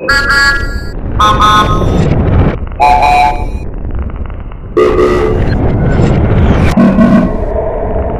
Uh-uh.